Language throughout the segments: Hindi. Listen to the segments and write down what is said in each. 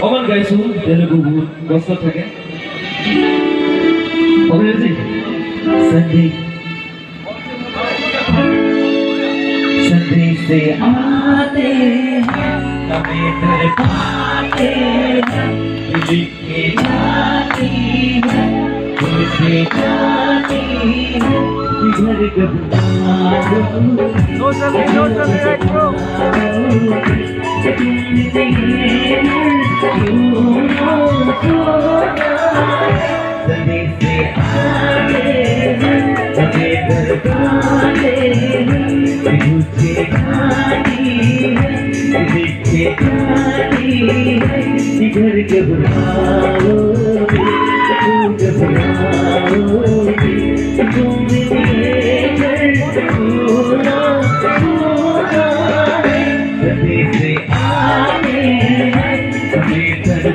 অকমান গাইছো তেলেগু বহুত কষ্ট থাকে অভিনেত্ৰী संडे संडे से आते हैं कभी घर पाते हैं लिख के जाती है तुझसे जाती है घर कब संडे से आते हैं घर पाते हैं तुझसे है तुझसे जाती है घर कब तुम कब तुम मेरे घर सोना सोना संडे से आते हैं कभी घर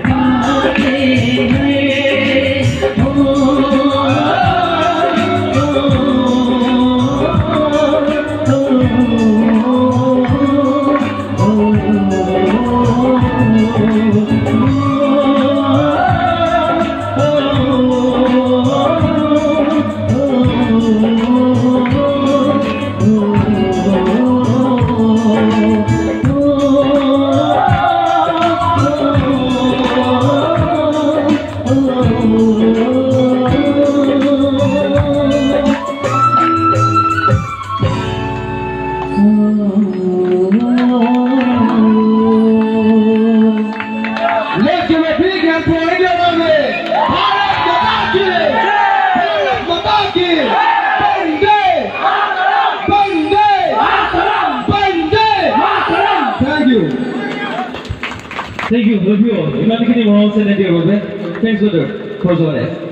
Thank you, Lufio. İmanlı kini Mohammed ne diyor burada? Thanks for the for joining.